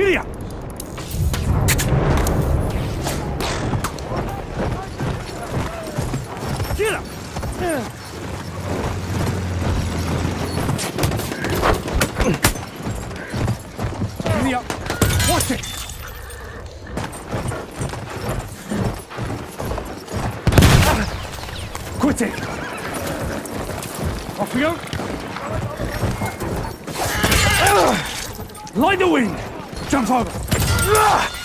Giddy up! Get up! Giddy up! Watch it! Quit it! Off we go! Line the wind! ジャンパ。